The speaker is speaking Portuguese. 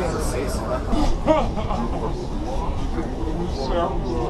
16, sei lá. Certo.